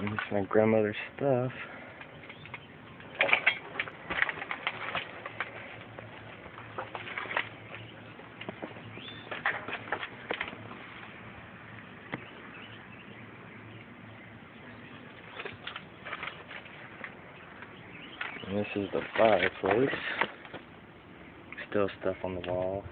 This is my grandmother's stuff. And this is the fireplace. Still stuff on the wall.